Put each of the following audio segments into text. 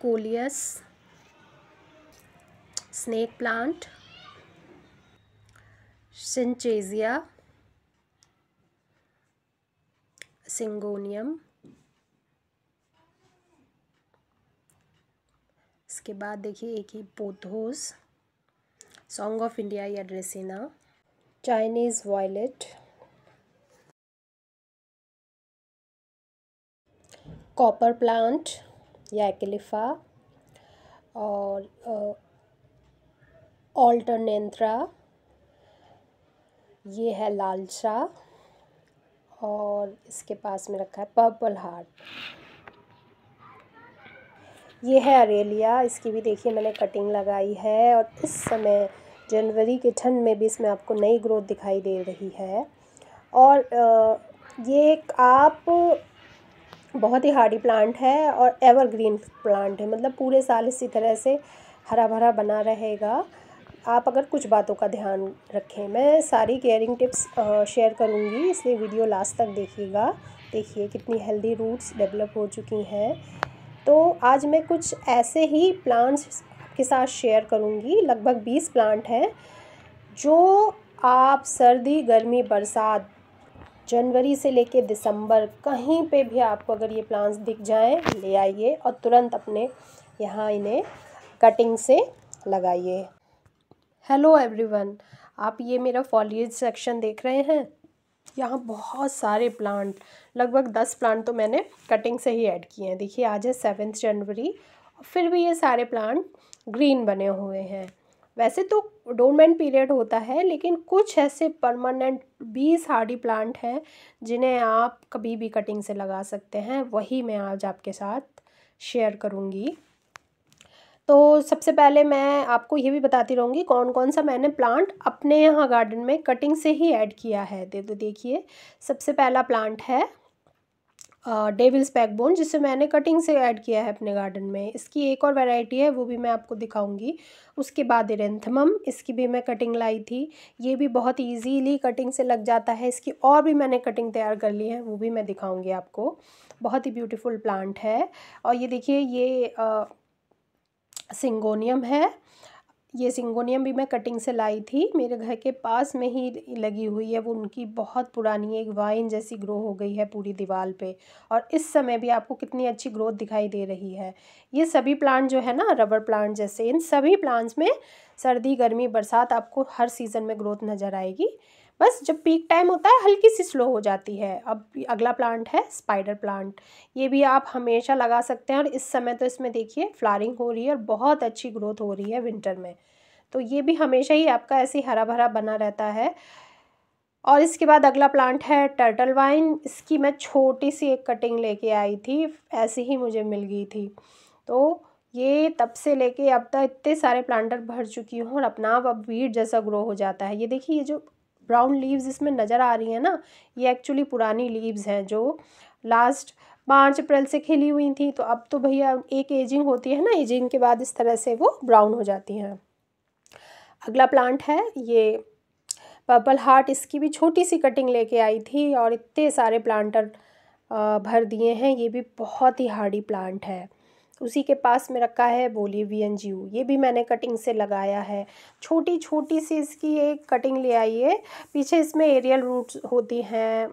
Coleus snake plant, sanchezia, syngonium. इसके बाद देखिए एक ही पोथोस, सॉन्ग ऑफ़ इंडिया या dracaena, Chinese violet, copper plant या एक्लिफा और ऑल्टरनेंथ्रा ये है लालचा और इसके पास में रखा है पर्पल हार्ट ये है अरेलिया इसकी भी देखिए मैंने कटिंग लगाई है और इस समय जनवरी के ठंड में भी इसमें आपको नई ग्रोथ दिखाई दे रही है। और ये एक आप बहुत ही हार्डी प्लांट है और एवरग्रीन प्लांट है। मतलब पूरे साल इसी तरह से हरा भरा बना रहेगा। आप अगर कुछ बातों का ध्यान रखें, मैं सारी केयरिंग टिप्स शेयर करूँगी। इसलिए वीडियो लास्ट तक देखिएगा। देखिए कितनी हेल्दी रूट्स डेवलप हो चुकी हैं। तो आज मैं कुछ ऐसे ही प्लांट्स के साथ शेयर करूँगी। लगभग बीस प्लांट हैं, जो आप सर्दी, गर्मी, बरसात जनवरी से लेके दिसंबर कहीं पे भी आपको अगर ये प्लांट्स दिख जाएँ, ले आइए और तुरंत अपने यहाँ इन्हें कटिंग से लगाइए। हेलो एवरीवन आप ये मेरा फॉलिएज सेक्शन देख रहे हैं? यहाँ बहुत सारे प्लांट लगभग दस प्लांट तो मैंने कटिंग से ही ऐड किए हैं। देखिए, आज है सेवेंथ जनवरी फिर भी ये सारे प्लांट ग्रीन बने हुए हैं। वैसे तो डोरमेंट पीरियड होता है, लेकिन कुछ ऐसे परमानेंट बीस हार्डी प्लांट हैं, जिन्हें आप कभी भी कटिंग से लगा सकते हैं। वही मैं आज आपके साथ शेयर करूँगी। तो सबसे पहले मैं आपको ये भी बताती रहूँगी कौन कौन सा मैंने प्लांट अपने यहाँ गार्डन में कटिंग से ही ऐड किया है। दे तो देखिए सबसे पहला प्लांट है डेविल्स बैकबोन जिसे मैंने कटिंग से ऐड किया है अपने गार्डन में। इसकी एक और वैरायटी है वो भी मैं आपको दिखाऊँगी। उसके बाद इरेंथमम इसकी भी मैं कटिंग लाई थी। ये भी बहुत इजीली कटिंग से लग जाता है। इसकी और भी मैंने कटिंग तैयार कर ली है वो भी मैं दिखाऊँगी आपको। बहुत ही ब्यूटीफुल प्लांट है। और ये देखिए ये आ, सिंगोनियम है। ये सिंगोनियम भी मैं कटिंग से लाई थी। मेरे घर के पास में ही लगी हुई है, वो उनकी बहुत पुरानी एक वाइन जैसी ग्रो हो गई है पूरी दीवार पे। और इस समय भी आपको कितनी अच्छी ग्रोथ दिखाई दे रही है। ये सभी प्लांट जो है ना, रबर प्लांट जैसे, इन सभी प्लांट्स में सर्दी, गर्मी, बरसात आपको हर सीज़न में ग्रोथ नज़र आएगी। बस जब पीक टाइम होता है, हल्की सी स्लो हो जाती है। अब अगला प्लांट है स्पाइडर प्लांट ये भी आप हमेशा लगा सकते हैं और इस समय तो इसमें देखिए फ्लारिंग हो रही है और बहुत अच्छी ग्रोथ हो रही है विंटर में। तो ये भी हमेशा ही आपका ऐसे हरा भरा बना रहता है। और इसके बाद अगला प्लांट है टर्टल वाइन इसकी मैं छोटी सी एक कटिंग लेके आई थी, ऐसी ही मुझे मिल गई थी। तो ये तब से लेके अब तक इतने सारे प्लांटर भर चुकी हूँ और अपना अब वीड जैसा ग्रो हो जाता है। ये देखिए, ये जो ब्राउन लीव्स इसमें नज़र आ रही हैं ना, ये एक्चुअली पुरानी लीव्स हैं जो लास्ट मार्च, अप्रैल से खिली हुई थी। तो अब तो भैया एक एजिंग होती है ना एजिंग के बाद इस तरह से वो ब्राउन हो जाती हैं। अगला प्लांट है, ये पर्पल हार्ट इसकी भी छोटी सी कटिंग लेके आई थी और इतने सारे प्लांटर भर दिए हैं। ये भी बहुत ही हार्डी प्लांट है। उसी के पास में रखा है बोलिए वी एन जी यू ये भी मैंने कटिंग से लगाया है। छोटी छोटी सी इसकी एक कटिंग ले आई है। पीछे इसमें एरियल रूट्स होती हैं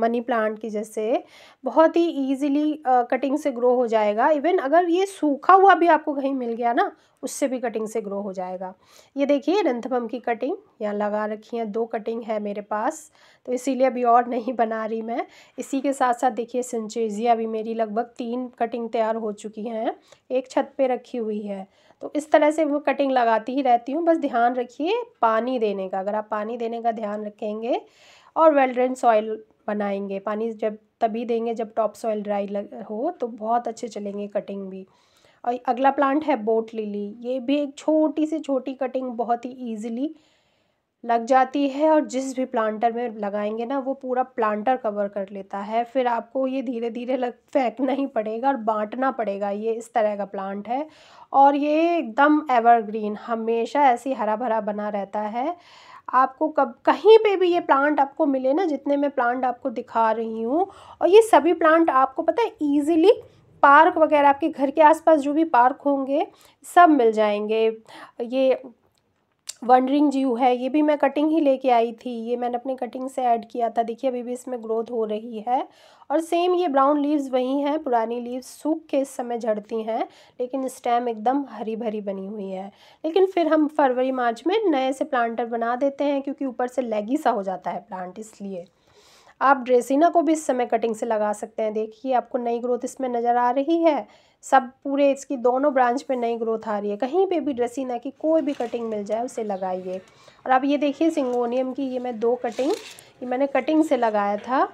मनी प्लांट की जैसे। बहुत ही इजीली कटिंग से ग्रो हो जाएगा। इवन अगर ये सूखा हुआ भी आपको कहीं मिल गया ना उससे भी कटिंग से ग्रो हो जाएगा। ये देखिए रंथपम की कटिंग यहाँ लगा रखी है, दो कटिंग है मेरे पास तो इसीलिए अभी और नहीं बना रही मैं। इसी के साथ साथ देखिए सिंचेजिया भी मेरी लगभग तीन कटिंग तैयार हो चुकी हैं, एक छत पे रखी हुई है। तो इस तरह से वो कटिंग लगाती ही रहती हूँ, बस ध्यान रखिए पानी देने का, अगर आप पानी देने का ध्यान रखेंगे और वेल ड्रेन सॉइल बनाएँगे, पानी जब तभी देंगे जब टॉप सॉइल ड्राई हो तो बहुत अच्छे चलेंगे कटिंग भी। और अगला प्लांट है बोट लिली। ये भी एक छोटी से छोटी कटिंग बहुत ही ईजिली लग जाती है और जिस भी प्लांटर में लगाएँगे ना, वो पूरा प्लांटर कवर कर लेता है। फिर आपको ये धीरे धीरे लग, फेंकना ही पड़ेगा और बांटना पड़ेगा। ये इस तरह का प्लांट है और ये एकदम एवरग्रीन हमेशा ऐसी हरा भरा बना रहता है। आपको कब, कहीं पे भी ये प्लांट आपको मिले ना, जितने मैं प्लांट आपको दिखा रही हूँ, और ये सभी प्लांट आपको पता है ईज़िली पार्क वगैरह, आपके घर के आसपास जो भी पार्क होंगे, सब मिल जाएँगे। ये वनरिंग जीव है, ये भी मैं कटिंग ही लेके आई थी, ये मैंने अपनी कटिंग से ऐड किया था। देखिए, अभी भी इसमें ग्रोथ हो रही है और सेम ये ब्राउन लीव्स वही हैं, पुरानी लीव्स सूख के इस समय झड़ती हैं, लेकिन स्टेम एकदम हरी भरी बनी हुई है। लेकिन फिर हम फरवरी, मार्च में नए से प्लांटर बना देते हैं, क्योंकि ऊपर से लेगी सा हो जाता है प्लांट इसलिए। आप ड्रेसिना को भी इस समय कटिंग से लगा सकते हैं। देखिए, आपको नई ग्रोथ इसमें नज़र आ रही है। सब पूरे इसकी दोनों ब्रांच पे नई ग्रोथ आ रही है। कहीं पे भी ड्रेसिना की कोई भी कटिंग मिल जाए, उसे लगाइए। और आप ये देखिए सिंगोनियम की, ये मैं दो कटिंग ये मैंने कटिंग से लगाया था।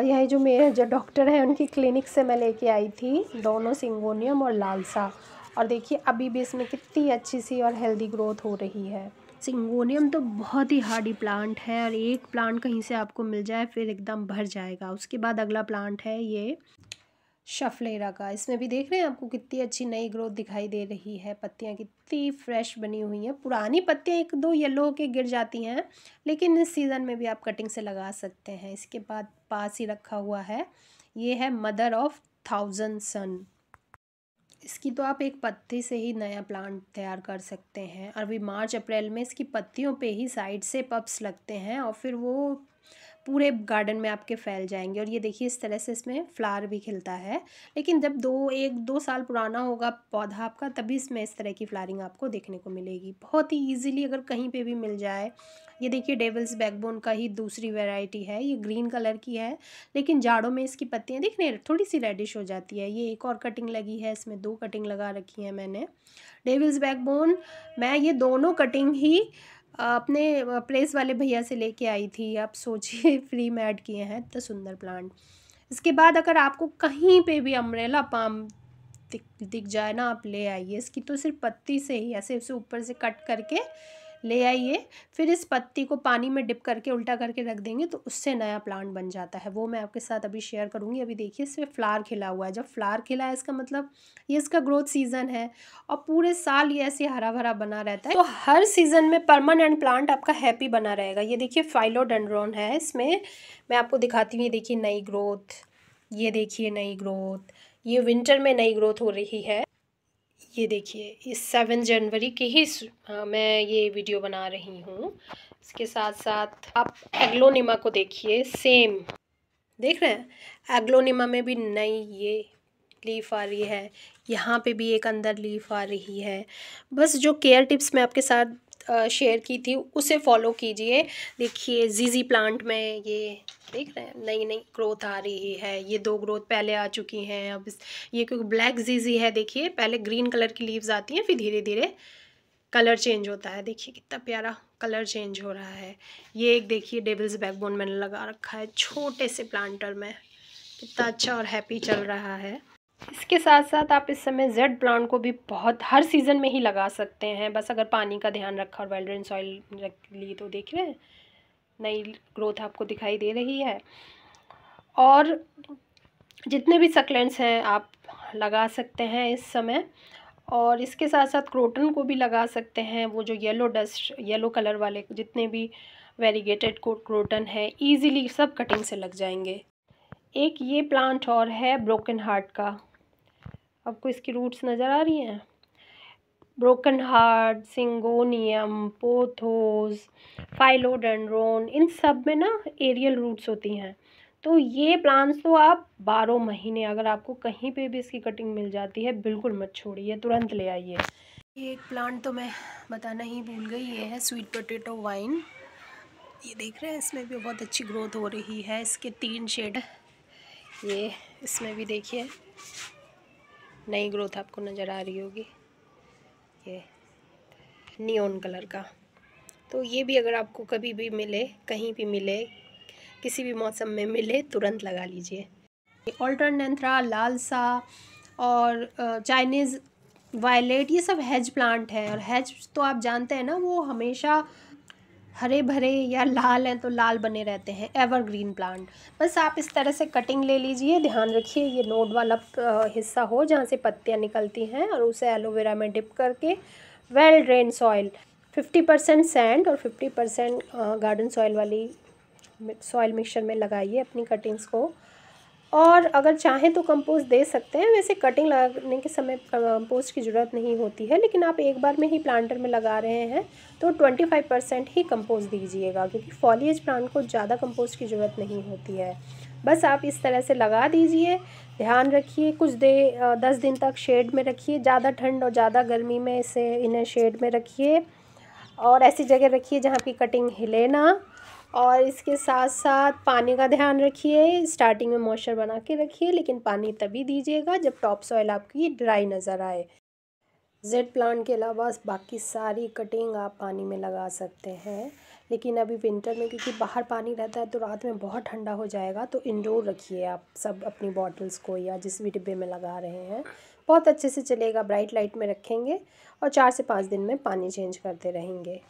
यही जो मेरे जो डॉक्टर हैं, उनकी क्लिनिक से मैं लेके आई थी, दोनों सिंगोनियम और लालसा और देखिए, अभी भी इसमें कितनी अच्छी सी और हेल्दी ग्रोथ हो रही है। सिंगोनियम तो बहुत ही हार्डी प्लांट है और एक प्लांट कहीं से आपको मिल जाए, फिर एकदम भर जाएगा। उसके बाद अगला प्लांट है ये शफलेरा का। इसमें भी देख रहे हैं आपको कितनी अच्छी नई ग्रोथ दिखाई दे रही है। पत्तियाँ कितनी फ्रेश बनी हुई हैं। पुरानी पत्तियाँ एक दो येलो होके गिर जाती हैं, लेकिन इस सीज़न में भी आप कटिंग से लगा सकते हैं। इसके बाद पास ही रखा हुआ है। ये है मदर ऑफ़ थाउज़ेंड सन इसकी तो आप एक पत्ती से ही नया प्लांट तैयार कर सकते हैं। और अभी मार्च, अप्रैल में इसकी पत्तियों पे ही साइड से पप्स लगते हैं और फिर वो पूरे गार्डन में आपके फैल जाएँगे। और ये देखिए, इस तरह से इसमें फ्लावर भी खिलता है। लेकिन जब दो, एक, दो साल पुराना होगा पौधा आपका, तभी इसमें इस तरह की फ्लारिंग आपको देखने को मिलेगी। बहुत ही ईजिली अगर कहीं पे भी मिल जाए, ये देखिए डेवल्स बैकबोन का ही दूसरी वेराइटी है। ये ग्रीन कलर की है, लेकिन जाड़ों में इसकी पत्तियाँ, देखने थोड़ी सी रेडिश हो जाती है। ये एक और कटिंग लगी है, इसमें दो कटिंग लगा रखी है मैंने। डेविल्स बैकबोन मैं ये दोनों कटिंग ही अपने प्रेस वाले भैया से लेके आई थी, आप सोचिए फ्री में ऐड किए हैं, इतना सुंदर प्लांट इसके बाद अगर आपको कहीं पे भी अमरेला पाम दिख दिख जाए ना, आप ले आइए। इसकी तो सिर्फ़ पत्ती से ही, ऐसे उसे ऊपर से कट करके ले आइए। फिर इस पत्ती को पानी में डिप करके, उल्टा करके रख देंगे तो उससे नया प्लांट बन जाता है। वो मैं आपके साथ अभी शेयर करूँगी। अभी देखिए, इसमें फ्लार खिला हुआ है। जब फ्लार खिला है, इसका मतलब ये इसका ग्रोथ सीज़न है और पूरे साल ये ऐसे हरा भरा बना रहता है। तो हर सीज़न में परमानेंट प्लांट आपका हैप्पी बना रहेगा। ये देखिए फाइलोडेंड्रोन है इसमें। मैं आपको दिखाती हूँ, ये देखिए, नई ग्रोथ ये देखिए, नई ग्रोथ ये विंटर में नई ग्रोथ हो रही है। ये देखिए इस सेवन जनवरी के ही आ, मैं ये वीडियो बना रही हूँ। इसके साथ साथ आप एग्लोनिमा को देखिए सेम देख रहे हैं? एग्लोनिमा में भी नई ये लीफ आ रही है। यहाँ पे भी एक अंदर लीफ आ रही है। बस जो केयर टिप्स मैं आपके साथ शेयर की थी, उसे फॉलो कीजिए। देखिए जीजी प्लांट में ये देख रहे हैं नई नई ग्रोथ आ रही है, ये दो ग्रोथ पहले आ चुकी हैं, अब ये क्योंकि ब्लैक जीजी है, देखिए, पहले ग्रीन कलर की लीव्स आती हैं, फिर धीरे धीरे कलर चेंज होता है। देखिए, कितना प्यारा कलर चेंज हो रहा है। ये एक, देखिए डेविल्स बैकबोन मैंने लगा रखा है, छोटे से प्लांटर में, कितना अच्छा और हैप्पी चल रहा है। इसके साथ साथ आप इस समय जेड प्लांट को भी बहुत, हर सीज़न में ही लगा सकते हैं। बस अगर पानी का ध्यान रखा और वेल्ड्रेन सॉइल रख ली तो देख रहे हैं। नई ग्रोथ आपको दिखाई दे रही है। और जितने भी सकलेंट्स हैं, आप लगा सकते हैं इस समय। और इसके साथ साथ क्रोटन को भी लगा सकते हैं। वो जो येलो डस्ट येलो कलर वाले जितने भी वेरीगेटेड क्रोटन है इजीली सब कटिंग से लग जाएँगे। एक ये प्लांट और है ब्रोकन हार्ट का। आपको इसकी रूट्स नज़र आ रही हैं? Broken heart syngonium pothos philodendron इन सब में ना एरियल रूट्स होती हैं। तो ये प्लांट्स तो आप बारह महीने अगर आपको कहीं पे भी इसकी कटिंग मिल जाती है बिल्कुल मत छोड़िए तुरंत ले आइए। ये एक प्लांट तो मैं बताना ही भूल गई ये है स्वीट पोटैटो वाइन ये देख रहे हैं इसमें भी बहुत अच्छी ग्रोथ हो रही है इसके तीन शेड ये इसमें भी देखिए। नई ग्रोथ आपको नज़र आ रही होगी। ये नियोन कलर का। तो ये भी अगर आपको कभी भी मिले, कहीं भी मिले, किसी भी मौसम में मिले, तुरंत लगा लीजिए। ऑल्टरनेंथ्रा लालसा और चाइनीज़ वायलेट ये सब हेज प्लांट हैं। और हेज तो आप जानते हैं ना, वो हमेशा हरे भरे या लाल हैं तो लाल बने रहते हैं एवरग्रीन प्लांट बस आप इस तरह से कटिंग ले लीजिए, ध्यान रखिए ये नोड वाला हिस्सा हो जहाँ से पत्तियाँ निकलती हैं और उसे एलोवेरा में डिप करके well drain soil fifty percent sand और फिफ्टी परसेंट गार्डन सॉइल वाली सॉइल मिक्सचर में लगाइए अपनी कटिंग्स को। और अगर चाहें तो कंपोस्ट दे सकते हैं। वैसे कटिंग लगाने के समय कंपोस्ट की ज़रूरत नहीं होती है, लेकिन आप एक बार में ही प्लांटर में लगा रहे हैं तो ट्वेंटी फाइव परसेंट ही कंपोस्ट दीजिएगा, क्योंकि फॉलिएज प्लांट को ज़्यादा कंपोस्ट की ज़रूरत नहीं होती है। बस आप इस तरह से लगा दीजिए, ध्यान रखिए, कुछ दे दस दिन तक शेड में रखिए, ज़्यादा ठंड और ज़्यादा गर्मी में इसे, इन्हें शेड में रखिए, और ऐसी जगह रखिए जहाँ की कटिंग हिले ना। और इसके साथ साथ पानी का ध्यान रखिए स्टार्टिंग में मॉइस्चर बना के रखिए, लेकिन पानी तभी दीजिएगा जब टॉप सॉइल आपकी ड्राई नज़र आए। जेड प्लांट के अलावा बाकी सारी कटिंग आप पानी में लगा सकते हैं। लेकिन अभी विंटर में क्योंकि बाहर पानी रहता है तो रात में बहुत ठंडा हो जाएगा तो इंडोर रखिए आप सब अपनी बॉटल्स को या जिस भी डिब्बे में लगा रहे हैं। बहुत अच्छे से चलेगा ब्राइट लाइट में रखेंगे और चार से पाँच दिन में पानी चेंज करते रहेंगे।